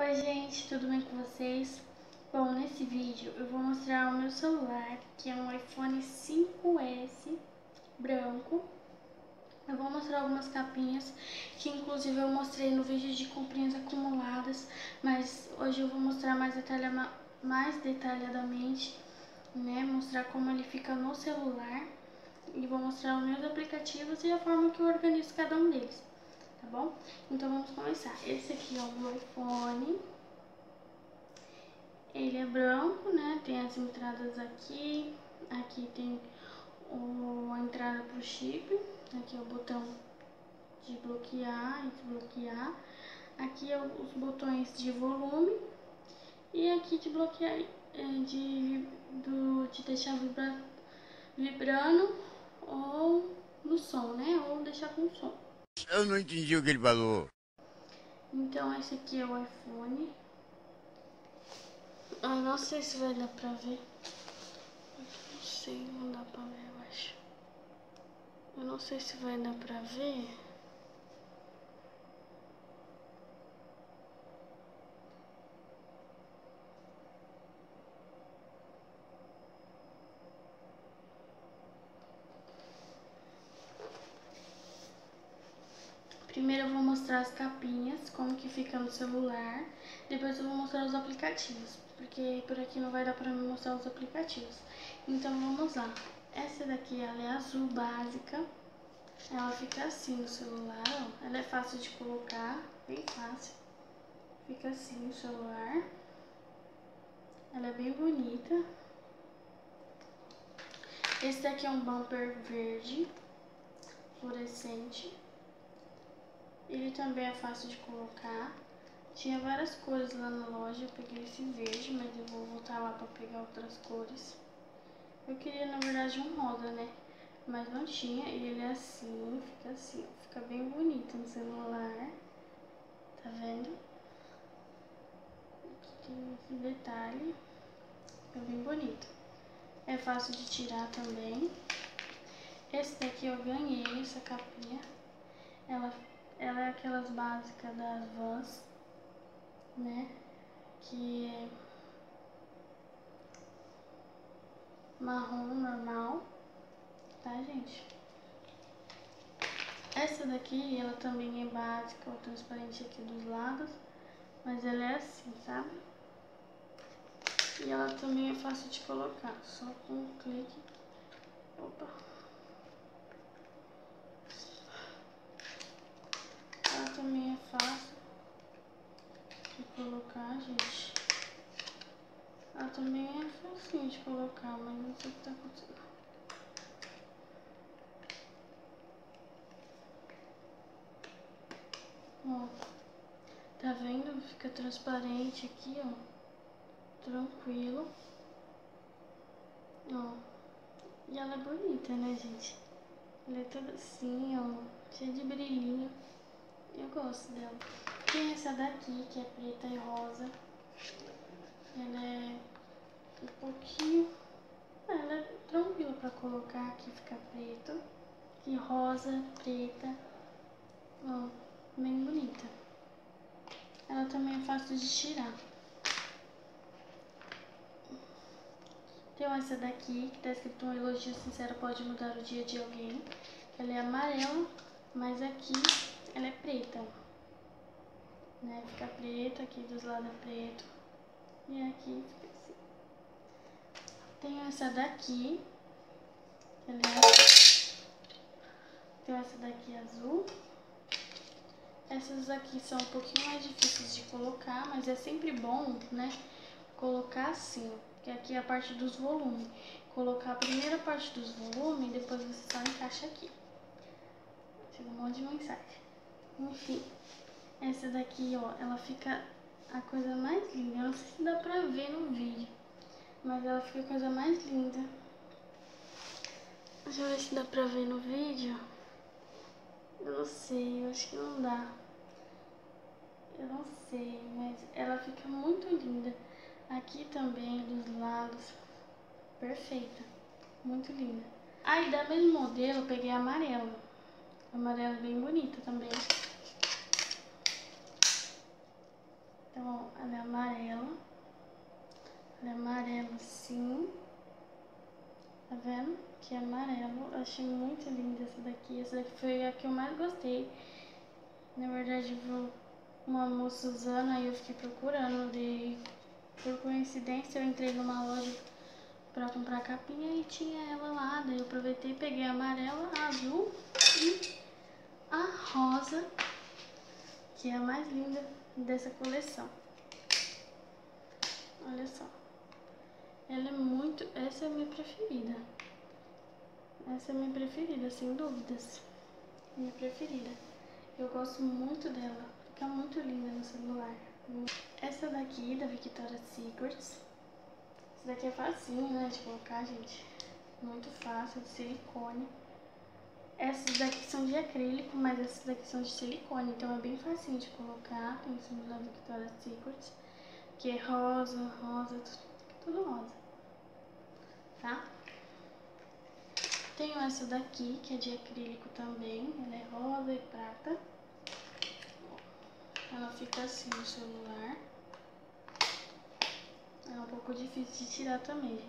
Oi gente, tudo bem com vocês? Bom, nesse vídeo eu vou mostrar o meu celular, que é um iPhone 5S branco. Eu vou mostrar algumas capinhas, que inclusive eu mostrei no vídeo de comprinhas acumuladas, mas hoje eu vou mostrar mais, detalha, mais detalhadamente, né, mostrar como ele fica no celular, e vou mostrar os meus aplicativos e a forma que eu organizo cada um deles tá bom? Então vamos começar. Esse aqui é o iPhone. Ele é branco, né? Tem as entradas aqui. Aqui tem o, a entrada pro chip. Aqui é o botão de bloquear e desbloquear. Aqui é os botões de volume. E aqui de bloquear, é, de, do, de deixar vibra, vibrando ou no som, né? Ou deixar com som. Eu não entendi o que ele falou. Então esse aqui é o iPhone. Ah, não sei se vai dar pra ver. Não sei, não dá pra ver, eu acho. Eu não sei se vai dar pra ver. Primeiro eu vou mostrar as capinhas, como que fica no celular. Depois eu vou mostrar os aplicativos, porque por aqui não vai dar pra me mostrar os aplicativos. Então vamos lá. Essa daqui ela é azul básica. Ela fica assim no celular, ó. Ela é fácil de colocar, bem fácil. Fica assim no celular. Ela é bem bonita. Esse daqui é um bumper verde, fluorescente. Ele também é fácil de colocar. Tinha várias cores lá na loja, eu peguei esse verde, mas eu vou voltar lá pra pegar outras cores. Eu queria, na verdade, um rosa, né? Mas não tinha, e ele é assim, fica assim, fica bem bonito no celular. Tá vendo? Aqui tem esse detalhe, fica bem bonito. É fácil de tirar também. Esse daqui eu ganhei, essa capinha. Ela ela é aquelas básicas das vans, né? Que é marrom normal, tá, gente? Essa daqui, ela também é básica, o transparente aqui dos lados, mas ela é assim, sabe? E ela também é fácil de colocar, só com um clique. Opa! Também é fácil de colocar, gente. Ela também é facinho de colocar, mas não sei o que tá acontecendo. Ó, tá vendo? Fica transparente aqui, ó. Tranquilo. Ó. E ela é bonita, né, gente? Ela é toda assim, ó. Cheia de brilhinho. Eu gosto dela. Tem essa daqui, que é preta e rosa. Ela é um pouquinho... Ela é tranquila pra colocar aqui, fica preto. E rosa, preta. Ó, bem bonita. Ela também é fácil de tirar. Tem essa daqui, que tá escrito um elogio sincero pode mudar o dia de alguém. Ela é amarela, mas aqui ela é preta, né? Fica preto, aqui dos lados é preto. E aqui fica. Tenho essa daqui, ela é Tenho essa daqui azul. Essas aqui são um pouquinho mais difíceis de colocar, mas é sempre bom, né? Colocar assim, que aqui é a parte dos volumes. Colocar a primeira parte dos volumes e depois você só encaixa aqui. Chega um monte de mensagem. Enfim, essa daqui, ó, ela fica a coisa mais linda. Eu não sei se dá pra ver no vídeo, mas ela fica a coisa mais linda. Deixa eu ver se dá pra ver no vídeo. Eu não sei, eu acho que não dá. Eu não sei, mas ela fica muito linda. Aqui também, dos lados. Perfeita. Muito linda. Aí, da mesmo modelo, eu peguei amarelo. Amarelo bem bonita também. Então, ela é amarela. Ela é amarela assim. Tá vendo? Que é amarelo. Eu achei muito linda essa daqui. Essa daqui foi a que eu mais gostei. Na verdade, uma moça usando, aí eu fiquei procurando. De, por coincidência, eu entrei numa loja pra comprar capinha e tinha ela lá. Daí eu aproveitei, peguei a amarela, a azul e a rosa, que é a mais linda dessa coleção. Olha só. Ela é muito... Essa é a minha preferida. Essa é a minha preferida, sem dúvidas. Minha preferida. Eu gosto muito dela. Fica muito linda no celular. Essa daqui, da Victoria's Secrets. Essa daqui é facinho, né, de colocar, gente. Muito fácil, de silicone. Essas daqui são de acrílico, mas essas daqui são de silicone, então é bem fácil de colocar. Tem o símbolo da Victoria's Secret, que é rosa, rosa, tudo rosa, tá? Tenho essa daqui, que é de acrílico também, ela é rosa e prata. Ela fica assim no celular. É um pouco difícil de tirar também.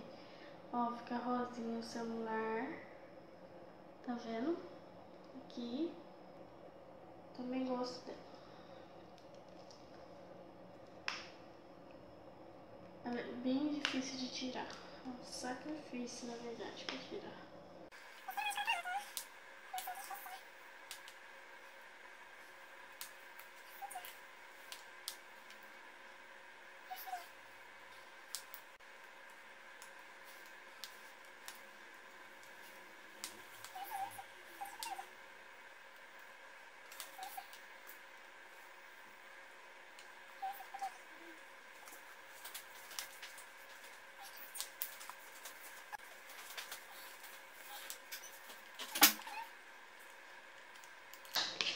Ó, fica rosinha no celular. Tá vendo? Aqui. Também gosto dela. Ela é bem difícil de tirar. É um sacrifício, na verdade, pra tirar.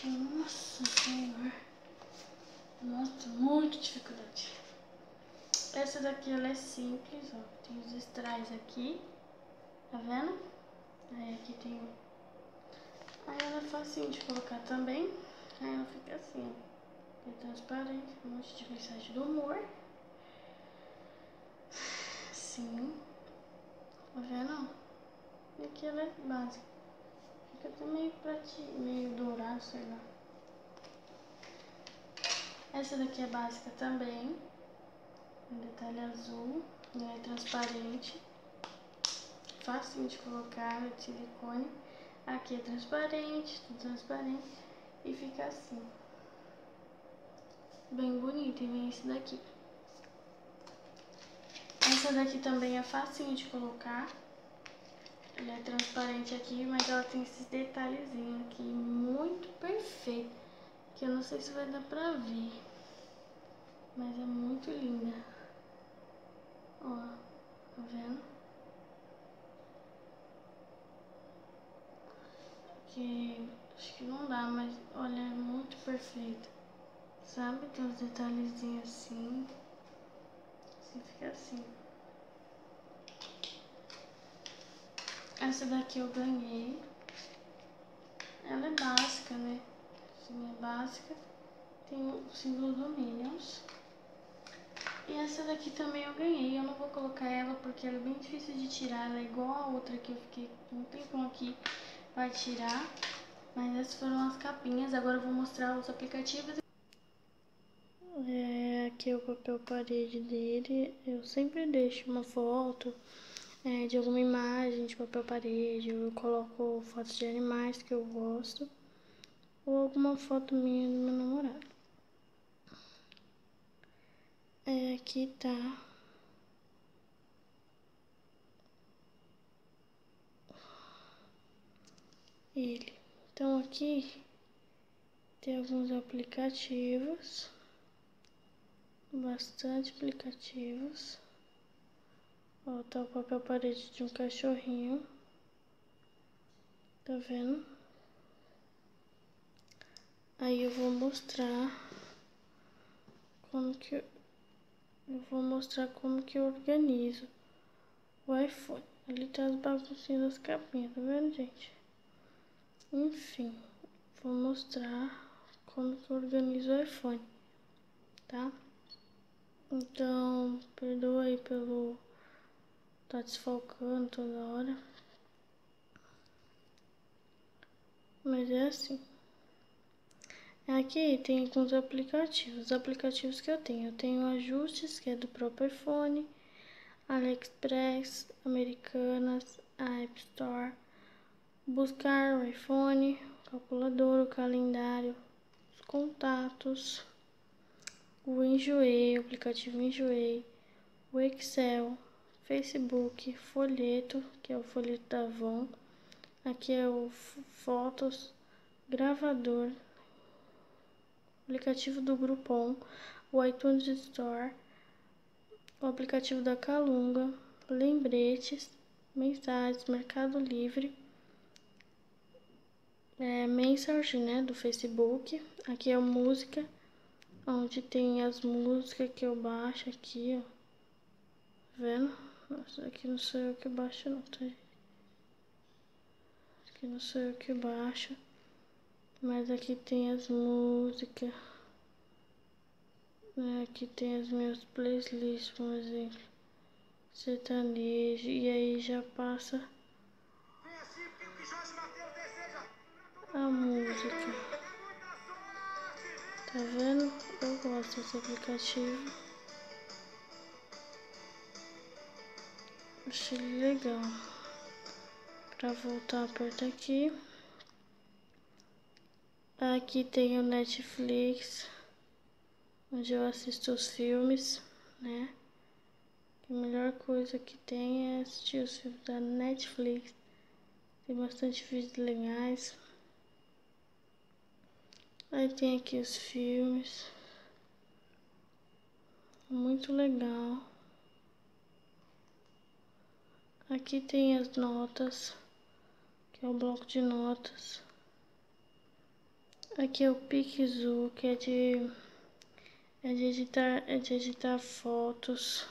Nossa senhor. Nossa, muita dificuldade. Essa daqui ela é simples, ó. Tem os estrais aqui. Tá vendo? Aí aqui tem Aí ela é facinho de colocar também. Aí ela fica assim, ó. É transparente, um monte de mensagem do humor. Sim. Tá vendo? E aqui ela é básica. Fica até meio pratinho, meio dourado, sei lá. Essa daqui é básica também. Um detalhe azul, né? Transparente. Fácil de colocar, de silicone. Aqui é transparente, tudo transparente. E fica assim. Bem bonito. E vem esse daqui. Essa daqui também é facinho de colocar. Ela é transparente aqui, mas ela tem esses detalhezinhos aqui muito perfeito. Que eu não sei se vai dar pra ver. Mas é muito linda. Ó, tá vendo? Que acho que não dá, mas olha, é muito perfeito. Sabe? Tem uns detalhezinhos assim. Assim fica assim. Essa daqui eu ganhei. Ela é básica, né? Assim, é básica. Tem o símbolo do Minions. E essa daqui também eu ganhei. Eu não vou colocar ela porque ela é bem difícil de tirar. Ela é igual a outra que eu fiquei um tempão aqui para tirar. Mas essas foram as capinhas. Agora eu vou mostrar os aplicativos. É, aqui é o papel parede dele. Eu sempre deixo uma foto é, de alguma imagem de papel parede, eu coloco fotos de animais que eu gosto, ou alguma foto minha do meu namorado. É, aqui tá. Ele. Então aqui tem alguns aplicativos, bastante aplicativos. Ó, tá o papel parede de um cachorrinho. Tá vendo? Aí eu vou mostrar como que eu, eu vou mostrar como que eu organizo o iPhone. Ali tá as baguncinhas das capinhas, tá vendo, gente? Enfim, vou mostrar como que eu organizo o iPhone, tá? Então, perdoa aí pelo tá desfalcando toda hora. Mas é assim. Aqui tem alguns aplicativos. Os aplicativos que eu tenho. Eu tenho ajustes, que é do próprio iPhone, AliExpress, Americanas, App Store, buscar o iPhone, calculador, o calendário, os contatos, o Enjoei, o aplicativo Enjoei, o Excel, Facebook, folheto, que é o folheto da Avon. Aqui é o Fotos, gravador, aplicativo do Groupon, o iTunes Store, o aplicativo da Calunga, lembretes, mensagens, Mercado Livre, é, Message, né, do Facebook. Aqui é música, onde tem as músicas que eu baixo aqui, ó. Tá vendo? Nossa, aqui não sou eu que baixo não, tá? Aqui não sou eu que baixo. Mas aqui tem as músicas. Aqui tem as minhas playlists, por exemplo. Sertanejo. E aí já passa a música. Tá vendo? Eu gosto desse aplicativo. Achei legal. Pra voltar, aperta aqui. Aqui tem o Netflix, onde eu assisto os filmes, né? A melhor coisa que tem é assistir os filmes da Netflix. Tem bastante vídeos legais. Aí tem aqui os filmes. Muito legal. Aqui tem as notas, que é o bloco de notas. Aqui é o Pixu, que é de, é de editar, é de editar fotos.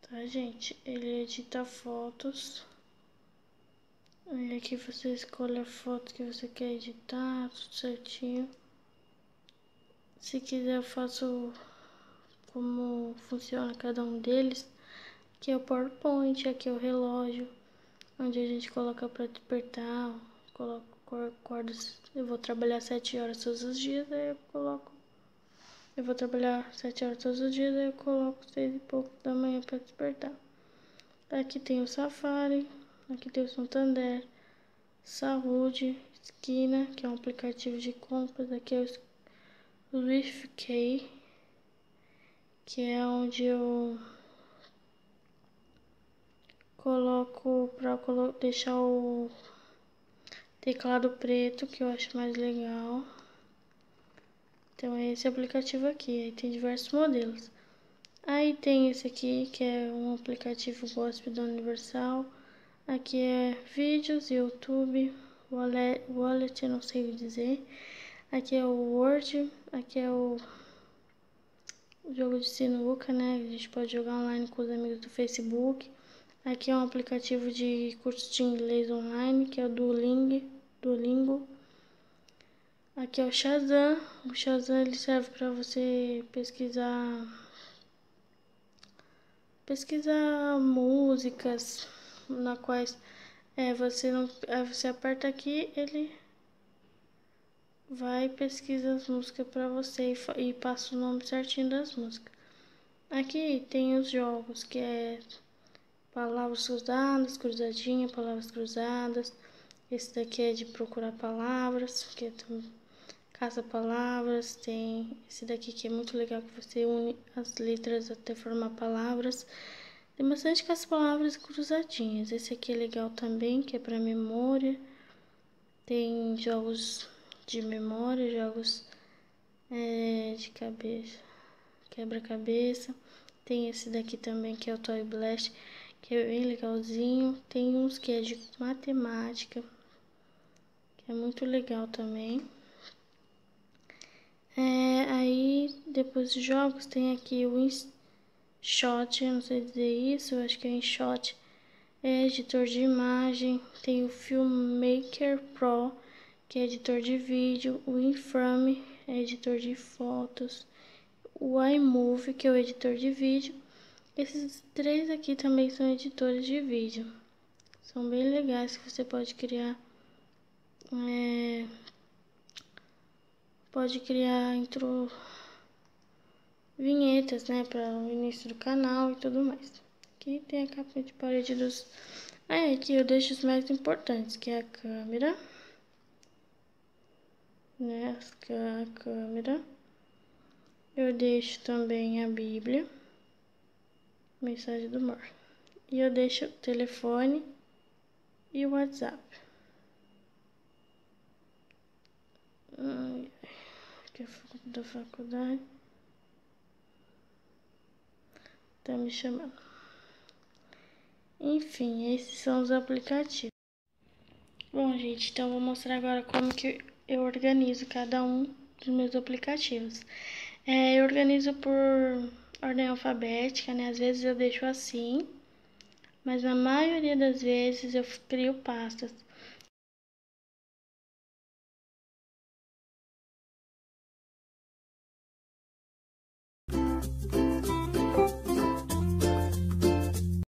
Tá, gente? Ele edita fotos. E aqui você escolhe a foto que você quer editar, tudo certinho. Se quiser eu faço como funciona cada um deles. Aqui é o PowerPoint, aqui é o relógio, onde a gente coloca para despertar, coloca acordo, eu vou trabalhar sete horas todos os dias, aí eu coloco. Eu vou trabalhar sete horas todos os dias, aí eu coloco seis e pouco da manhã para despertar. Aqui tem o Safari, aqui tem o Santander, Saúde, Esquina, que é um aplicativo de compras, aqui é o Swift que é onde eu coloco para deixar o teclado preto, que eu acho mais legal. Então é esse aplicativo aqui, aí tem diversos modelos. Aí tem esse aqui, que é um aplicativo gospel da Universal. Aqui é vídeos, YouTube, wallet, wallet não sei dizer. Aqui é o Word, aqui é o jogo de sinuca, né? A gente pode jogar online com os amigos do Facebook. Aqui é um aplicativo de curso de inglês online, que é o Duolingo. Duolingo. Aqui é o Shazam. O Shazam ele serve para você pesquisar pesquisar músicas na quais é, você não é, você aperta aqui ele vai pesquisa as músicas para você e, e passa o nome certinho das músicas. Aqui tem os jogos que é palavras cruzadas, cruzadinha, palavras cruzadas. Esse daqui é de procurar palavras, que é caça-palavras. Tem esse daqui que é muito legal, que você une as letras até formar palavras. Tem bastante caça-palavras cruzadinhas. Esse aqui é legal também, que é para memória. Tem jogos de memória, jogos é, de cabeça, quebra-cabeça. Tem esse daqui também, que é o Toy Blast, que é bem legalzinho. Tem uns que é de matemática é muito legal também. É, aí, depois dos jogos, tem aqui o InShot, eu não sei dizer isso, eu acho que é InShot. É editor de imagem, tem o Filmmaker Pro, que é editor de vídeo, o Inframe é editor de fotos, o iMovie, que é o editor de vídeo. Esses três aqui também são editores de vídeo. São bem legais que você pode criar. É, pode criar intro vinhetas, né, para o início do canal e tudo mais. Aqui tem a capa de parede dos. Ah, aqui eu deixo os mais importantes, que é a câmera, né, a câmera. Eu deixo também a Bíblia, mensagem do mar. E eu deixo o telefone e o WhatsApp. Aqui é da faculdade. Tá me chamando. Enfim, esses são os aplicativos. Bom, gente, então vou mostrar agora como que eu organizo cada um dos meus aplicativos. É, eu organizo por ordem alfabética, né? Às vezes eu deixo assim, mas na maioria das vezes eu crio pastas.